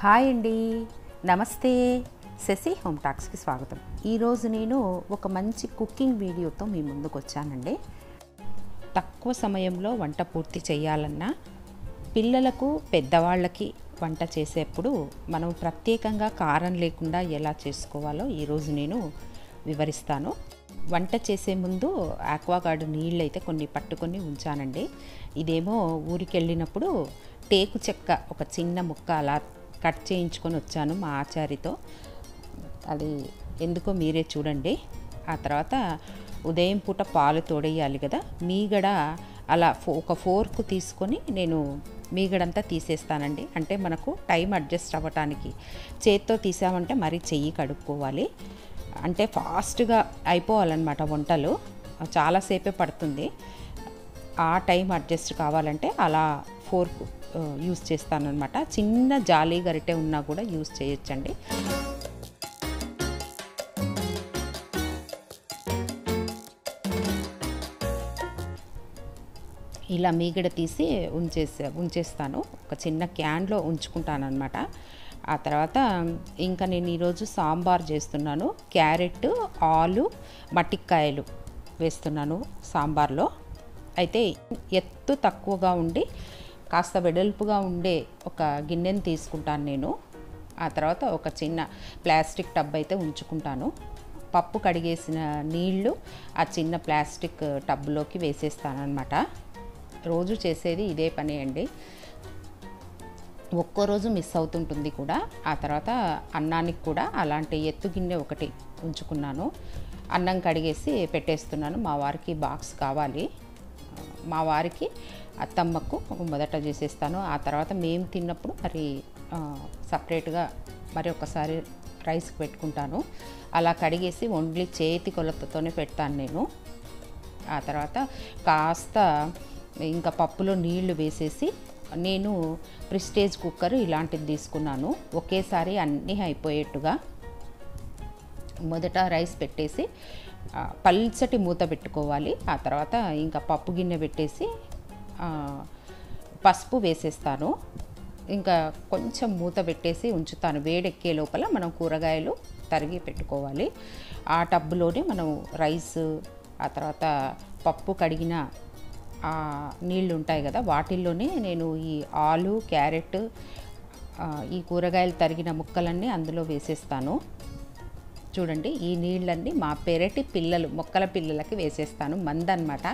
Hi అండి. నమస్తే. Shashi home టాక్స్కి స్వాగతం. ఈరోజు నేను ఒక మంచి కుకింగ్ వీడియోతో మీ ముందుకు వచ్చానండి. తక్కువ సమయంలో వంట పూర్తి చేయాలన్నా పిల్లలకు పెద్దవాళ్ళకి వంట చేసేప్పుడు మనం ప్రత్యేకంగా కారం లేకుండా ఎలా చేసుకోవాలో ఈరోజు నేను వివరిస్తాను. వంట చేసే ముందు ఆక్వాగార్డ్ నీళ్ళు అయితే కొన్ని పట్టుకొని ఉంచానండి. ఇదేమో ఊరికెళ్ళినప్పుడు టేకు చెక్క ఒక చిన్న ముక్క అలా కట్ చేయించుకొని వచ్చాను మా ఆచారితో అది ఎందుకో మీరే చూడండి. ఆ తర్వాత ఉదయం పూట పాలు తోడేయాలి కదా మీగడ అలా ఫో ఒక ఫోర్క్ తీసుకొని నేను మీగడంతా తీసేస్తానండి. అంటే మనకు టైం అడ్జస్ట్ అవ్వటానికి. చేత్తో తీసామంటే మరీ చెయ్యి కడుక్కోవాలి. అంటే ఫాస్ట్గా అయిపోవాలన్నమాట వంటలు. చాలాసేపే పడుతుంది. ఆ టైం అడ్జస్ట్ కావాలంటే అలా ఫోర్క్ యూస్ చేస్తానన్నమాట. చిన్న జాలీ గరిటె ఉన్నా కూడా యూస్ చేయొచ్చండి. ఇలా మీగడ తీసి ఉంచేసే ఉంచేస్తాను. ఒక చిన్న క్యాన్లో ఉంచుకుంటానమాట ఆ తర్వాత ఇంకా నేను ఈరోజు సాంబార్ చేస్తున్నాను. క్యారెట్ ఆలు మట్టికాయలు వేస్తున్నాను సాంబార్లో. అయితే ఎత్తు తక్కువగా ఉండి కాస్త వెడల్పుగా ఉండే ఒక గిన్నెని తీసుకుంటాను నేను. ఆ తర్వాత ఒక చిన్న ప్లాస్టిక్ టబ్ అయితే ఉంచుకుంటాను. పప్పు కడిగేసిన నీళ్ళు ఆ చిన్న ప్లాస్టిక్ టబ్లోకి వేసేస్తానమాట రోజు చేసేది ఇదే పని అండి. ఒక్కో రోజు మిస్ అవుతుంటుంది కూడా. ఆ తర్వాత అన్నానికి కూడా అలాంటి ఎత్తు గిన్నె ఒకటి ఉంచుకున్నాను. అన్నం కడిగేసి పెట్టేస్తున్నాను. మా వారికి బాక్స్ కావాలి. మా వారికి అత్తమ్మకు మొదట చేసేస్తాను. ఆ తర్వాత మేము తిన్నప్పుడు మరి సపరేట్గా మరి ఒకసారి రైస్కి పెట్టుకుంటాను. అలా కడిగేసి ఓన్లీ చేతి కొలతతోనే పెడతాను నేను. ఆ తర్వాత కాస్త ఇంకా పప్పులో నీళ్ళు వేసేసి నేను ప్రిస్టేజ్ కుక్కర్ ఇలాంటిది తీసుకున్నాను. ఒకేసారి అన్నీ అయిపోయేట్టుగా మొదట రైస్ పెట్టేసి పల్చటి మూత పెట్టుకోవాలి. ఆ తర్వాత ఇంకా పప్పు గిన్నె పెట్టేసి పసుపు వేసేస్తాను. ఇంకా కొంచెం మూత పెట్టేసి ఉంచుతాను. వేడెక్కే లోపల మనం కూరగాయలు తరిగి పెట్టుకోవాలి. ఆ టబ్బులోనే మనం రైస్ ఆ తర్వాత పప్పు కడిగిన నీళ్ళు ఉంటాయి కదా వాటిల్లోనే నేను ఈ ఆలు క్యారెట్ ఈ కూరగాయలు తరిగిన ముక్కలన్నీ అందులో వేసేస్తాను. చూడండి ఈ నీళ్ళన్నీ మా పెరటి పిల్లలు మొక్కల పిల్లలకి వేసేస్తాను. మందనమాట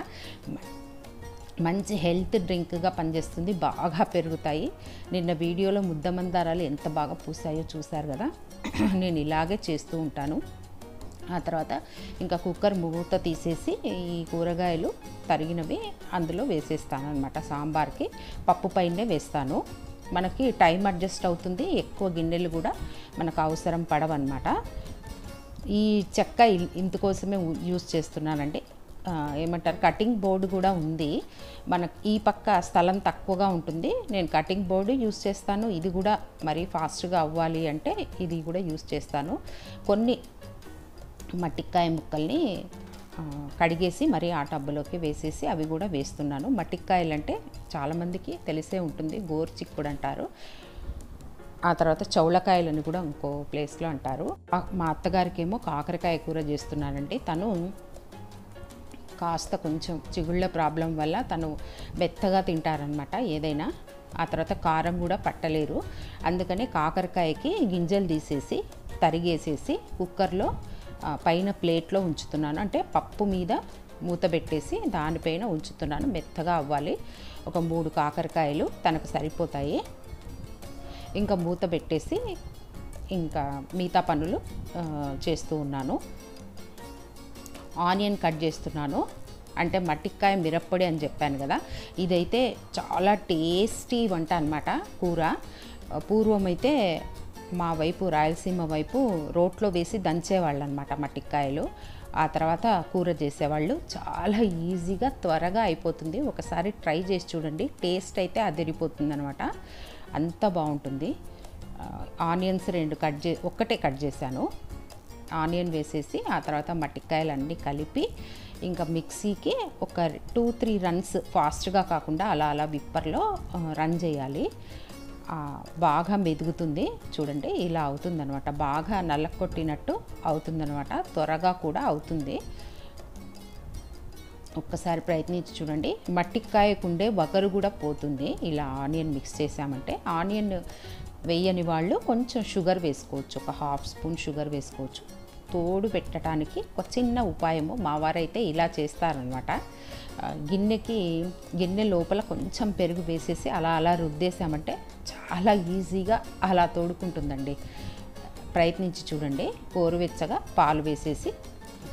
మంచి హెల్త్ డ్రింక్గా పనిచేస్తుంది బాగా పెరుగుతాయి. నిన్న వీడియోలో ముద్ద మందారాలు ఎంత బాగా పూసాయో చూశారు కదా? నేను ఇలాగే చేస్తూ ఉంటాను. ఆ తర్వాత ఇంకా కుక్కర్ మూత తీసేసి ఈ కూరగాయలు తరిగినవి అందులో వేసేస్తాను అనమాట సాంబార్కి పప్పు పైనే వేస్తాను. మనకి టైం అడ్జస్ట్ అవుతుంది ఎక్కువ గిన్నెలు కూడా మనకు అవసరం పడవన్నమాట. ఈ చెక్క ఇందుకోసమే యూజ్ చేస్తున్నానండి. ఏమంటారు కటింగ్ బోర్డు కూడా ఉంది. మనకు ఈ పక్క స్థలం తక్కువగా ఉంటుంది. నేను కటింగ్ బోర్డు యూస్ చేస్తాను. ఇది కూడా మరీ ఫాస్ట్గా అవ్వాలి అంటే ఇది కూడా యూస్ చేస్తాను. కొన్ని మట్టికాయ ముక్కల్ని కడిగేసి మరి ఆ టబ్బులోకి వేసేసి అవి కూడా వేస్తున్నాను. మట్టికాయలు అంటే చాలామందికి తెలిసే ఉంటుంది. గోర్చిక్కుడు అంటారు ఆ తర్వాత చౌలకాయలని కూడా ఇంకో ప్లేస్లో అంటారు. మా అత్తగారికేమో కాకరకాయ కూర చేస్తున్నానండి తను కాస్త కొంచెం చిగుళ్ళ ప్రాబ్లం వల్ల తను మెత్తగా తింటారనమాట ఏదైనా. ఆ తర్వాత కారం కూడా పట్టలేరు. అందుకని కాకరకాయకి గింజలు తీసేసి తరిగేసేసి కుక్కర్లో పైన ప్లేట్లో ఉంచుతున్నాను. అంటే పప్పు మీద మూత పెట్టేసి దానిపైన ఉంచుతున్నాను. మెత్తగా అవ్వాలి. ఒక మూడు కాకరకాయలు తనకు సరిపోతాయి. ఇంకా మూత పెట్టేసి ఇంకా మిగతా పనులు చేస్తూ ఉన్నాను. ఆనియన్ కట్ చేస్తున్నాను. అంటే మట్టికాయ మిరప్పొడి అని చెప్పాను కదా. ఇదైతే చాలా టేస్టీ వంట అనమాట కూర. పూర్వం అయితే మా వైపు రాయలసీమ వైపు రోట్లో వేసి దంచేవాళ్ళు అనమాట మట్టికాయలు. ఆ తర్వాత కూర చేసేవాళ్ళు. చాలా ఈజీగా త్వరగా అయిపోతుంది. ఒకసారి ట్రై చేసి చూడండి. టేస్ట్ అయితే అదిరిపోతుంది అనమాట అంత బాగుంటుంది. ఆనియన్స్ రెండు కట్ చే ఒక్కటే కట్ చేశాను. ఆనియన్ వేసేసి ఆ తర్వాత మట్టికాయలు అన్నీ కలిపి ఇంకా మిక్సీకి ఒక టూ త్రీ రన్స్ ఫాస్ట్గా కాకుండా అలా అలా విప్పర్లో రన్ చేయాలి. బాగా మెదుగుతుంది. చూడండి ఇలా అవుతుందనమాట బాగా నల్ల కొట్టినట్టు అవుతుందనమాట త్వరగా కూడా అవుతుంది. ఒక్కసారి ప్రయత్నించి చూడండి. మట్టికాయకుండే వగరు కూడా పోతుంది. ఇలా ఆనియన్ మిక్స్ చేసామంటే ఆనియన్ వేయని వాళ్ళు కొంచెం షుగర్ వేసుకోవచ్చు. ఒక హాఫ్ స్పూన్ షుగర్ వేసుకోవచ్చు. తోడు పెట్టడానికి ఒక చిన్న ఉపాయము మా వారైతే ఇలా చేస్తారనమాట గిన్నెకి గిన్నె లోపల కొంచెం పెరుగు వేసేసి అలా అలా రుద్దేశామంటే చాలా ఈజీగా అలా తోడుకుంటుందండి. ప్రయత్నించి చూడండి. గోరువెచ్చగా పాలు వేసేసి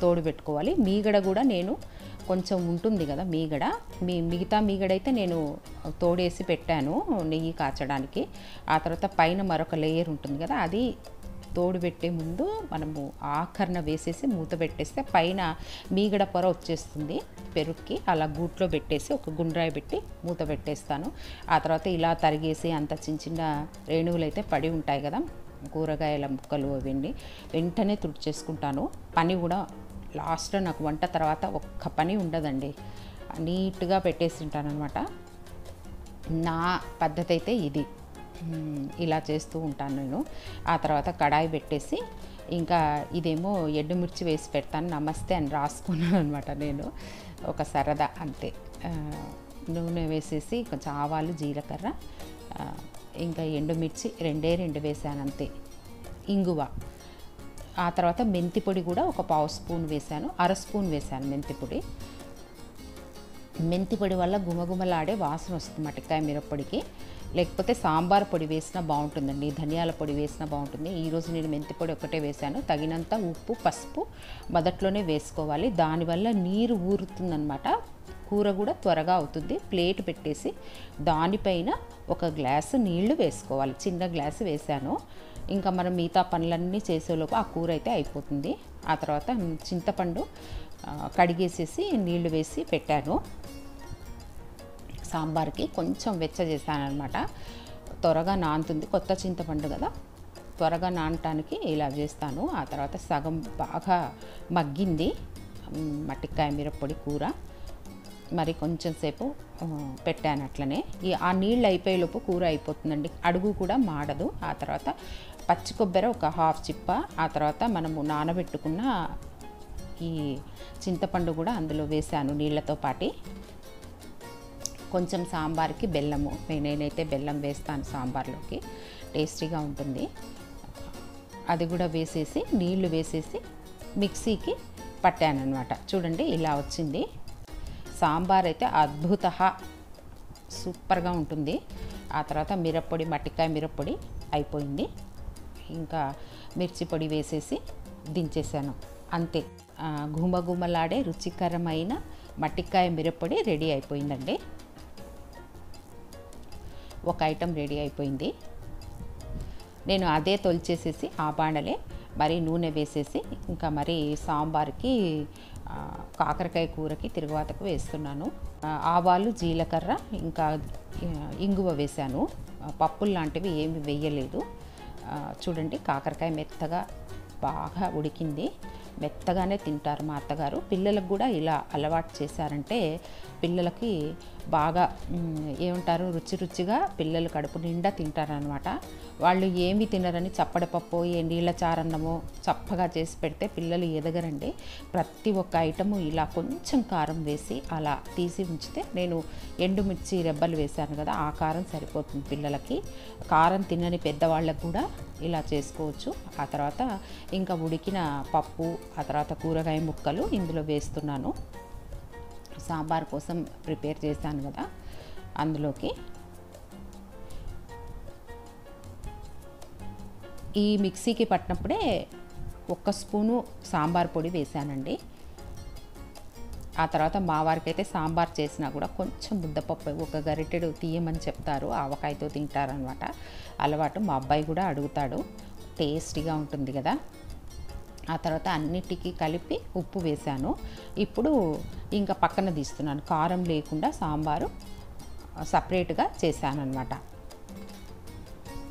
తోడు పెట్టుకోవాలి. మీగడ కూడా నేను కొంచెం ఉంటుంది కదా మీగడ. మీ మిగతా మీగడ అయితే నేను తోడేసి పెట్టాను నెయ్యి కాచడానికి. ఆ తర్వాత పైన మరొక లేయర్ ఉంటుంది కదా అది తోడు పెట్టే ముందు మనము ఆఖరణ వేసేసి మూత పెట్టేస్తే పైన మీగడ పొర వచ్చేస్తుంది పెరుగుకి అలా గూట్లో పెట్టేసి ఒక గుండ్రాయి పెట్టి మూత పెట్టేస్తాను. ఆ తర్వాత ఇలా తరిగేసి అంత చిన్న చిన్న రేణువులు అయితే పడి ఉంటాయి కదా కూరగాయల ముక్కలు అవన్నీ వెంటనే తుడిచేసుకుంటాను. పని కూడా లాస్ట్లో నాకు వంట తర్వాత ఒక్క పని ఉండదండి. నీట్గా పెట్టేసి ఉంటానమాట నా పద్ధతి అయితే ఇది ఇలా చేస్తూ ఉంటాను నేను. ఆ తర్వాత కడాయి పెట్టేసి ఇంకా ఇదేమో ఎండుమిర్చి వేసి పెడతాను నమస్తే అని రాసుకున్నాను అనమాట నేను. ఒక సరదా అంతే. నూనె వేసేసి కొంచెం ఆవాలు జీలకర్ర ఇంకా ఎండుమిర్చి రెండే రెండు వేసాను అంతే. ఇంగువ. ఆ తర్వాత మెంతి పొడి కూడా ఒక పావు స్పూన్ వేసాను అర స్పూన్ వేసాను మెంతి పొడి. మెంతి పొడి వల్ల గుమగుమలాడే వాసన వస్తుంది మటకాయ మిరప్పొడికి. లేకపోతే సాంబార్ పొడి వేసినా బాగుంటుందండి ధనియాల పొడి వేసినా బాగుంటుంది. ఈరోజు నేను మెంతి పొడి ఒకటే వేశాను. తగినంత ఉప్పు పసుపు మొదట్లోనే వేసుకోవాలి. దానివల్ల నీరు ఊరుతుందనమాట కూర కూడా త్వరగా అవుతుంది. ప్లేట్ పెట్టేసి దానిపైన ఒక గ్లాసు నీళ్ళు వేసుకోవాలి. చిన్న గ్లాసు వేసాను ఇంకా మనం మిగతా పనులన్నీ చేసేలోపు ఆ కూర అయితే అయిపోతుంది. ఆ తర్వాత చింతపండు కడిగేసేసి నీళ్ళు వేసి పెట్టాను. సాంబార్కి కొంచెం వెచ్చ చేశానమాట త్వరగా నానుతుంది. కొత్త చింతపండు కదా. త్వరగా నానటానికి ఇలా చేస్తాను. ఆ తర్వాత సగం బాగా మగ్గింది. మట్టికాయ మిరప్పొడి కూర. మరి కొంచెం సేపు పెట్టాను అట్లనే. ఈ ఆ నీళ్ళు అయిపోయేలోపు కూర అయిపోతుందండి. అడుగు కూడా మాడదు. ఆ తర్వాత పచ్చి కొబ్బరి ఒక హాఫ్ చిప్ప. ఆ తర్వాత మనము నానబెట్టుకున్న ఈ చింతపండు కూడా అందులో వేసాను నీళ్ళతో పాటి. కొంచెం సాంబార్కి బెల్లము. నేనైతే బెల్లం వేస్తాను సాంబార్లోకి. టేస్టీగా ఉంటుంది. అది కూడా వేసేసి నీళ్ళు వేసేసి మిక్సీకి పట్టానమాట చూడండి ఇలా వచ్చింది. సాంబార్ అయితే అద్భుత సూపర్గా ఉంటుంది. ఆ తర్వాత మిరప్పొడి మట్టికాయ మిరప్పొడి అయిపోయింది. ఇంకా మిర్చి పొడి వేసేసి దించేసాను. అంతే. గుమగుమలాడే రుచికరమైన మట్టికాయ మిరప్పొడి రెడీ అయిపోయిందండి. ఒక ఐటెం రెడీ అయిపోయింది. నేను అదే తొలిచేసేసి ఆ బాండలే మరి నూనె వేసేసి ఇంకా మరి సాంబార్కి కాకరకాయ కూరకి తిరుగువాతకు వేస్తున్నాను. ఆవాలు జీలకర్ర ఇంకా ఇంగువ వేశాను. పప్పులు లాంటివి ఏమి వేయలేదు. చూడండి కాకరకాయ మెత్తగా బాగా ఉడికింది. మెత్తగానే తింటారు మా అత్తగారు. పిల్లలకు కూడా ఇలా అలవాటు చేశారంటే పిల్లలకి బాగా ఏమంటారు రుచి రుచిగా పిల్లలు కడుపు నిండా తింటారనమాట వాళ్ళు ఏమి తినరని చప్పడపప్పు ఏ నీళ్ళ చారన్నమో చప్పగా చేసి పెడితే పిల్లలు ఎదగరండి. ప్రతి ఒక్క ఐటము ఇలా కొంచెం కారం వేసి అలా తీసి ఉంచితే నేను ఎండుమిర్చి రెబ్బలు వేశాను కదా ఆ కారం సరిపోతుంది పిల్లలకి. కారం తినని పెద్దవాళ్ళకు కూడా ఇలా చేసుకోవచ్చు. ఆ తర్వాత ఇంకా ఉడికిన పప్పు ఆ తర్వాత కూరగాయ ముక్కలు ఇందులో వేస్తున్నాను. సాంబార్ కోసం ప్రిపేర్ చేశాను కదా అందులోకి. ఈ మిక్సీకి పట్టినప్పుడే ఒక్క స్పూను సాంబార్ పొడి వేశానండి. ఆ తర్వాత మా వారికి అయితే సాంబార్ చేసినా కూడా కొంచెం ముద్దపప్పు ఒక గరిటెడు తీయమని చెప్తారు. ఆవకాయతో తింటారనమాట అలవాటు మా అబ్బాయి కూడా అడుగుతాడు. టేస్టీగా ఉంటుంది కదా. ఆ తర్వాత అన్నిటికీ కలిపి ఉప్పు వేశాను. ఇప్పుడు ఇంకా పక్కన తీస్తున్నాను. కారం లేకుండా సాంబారు సపరేట్గా చేశాను అనమాట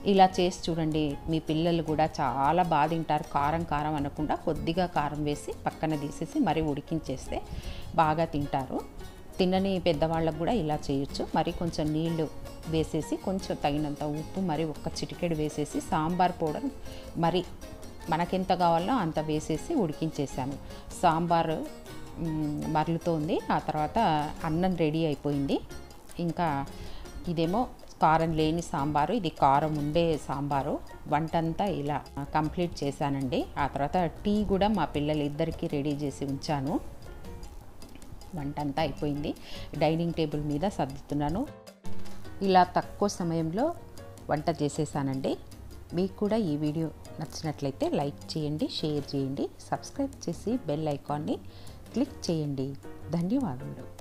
ఇలా చేసి చూడండి మీ పిల్లలు కూడా చాలా బాగా తింటారు. కారం కారం అనకుండా కొద్దిగా కారం వేసి పక్కన తీసేసి మరీ ఉడికించేస్తే బాగా తింటారు. తినని పెద్దవాళ్ళకు కూడా ఇలా చేయొచ్చు. మరి కొంచెం నీళ్ళు వేసేసి కొంచెం తగినంత ఉప్పు మరి ఒక్క చిటికెడు వేసేసి సాంబార్ పౌడర్ మరి మనకెంత కావాలో అంత వేసేసి ఉడికించేసాను. సాంబారు మరలుతోంది. ఆ తర్వాత అన్నం రెడీ అయిపోయింది. ఇంకా ఇదేమో కారం లేని సాంబారు ఇది కారం ఉండే సాంబారు. వంటంతా ఇలా కంప్లీట్ చేశానండి. ఆ తర్వాత టీ కూడా మా పిల్లలు ఇద్దరికి రెడీ చేసి ఉంచాను. వంట అంతా అయిపోయింది. డైనింగ్ టేబుల్ మీద సర్దుతున్నాను. ఇలా తక్కువ సమయంలో వంట చేసేసానండి. మీకు కూడా ఈ వీడియో నచ్చినట్లయితే లైక్ చేయండి షేర్ చేయండి సబ్స్క్రైబ్ చేసి బెల్ ఐకాన్ని క్లిక్ చేయండి. ధన్యవాదములు.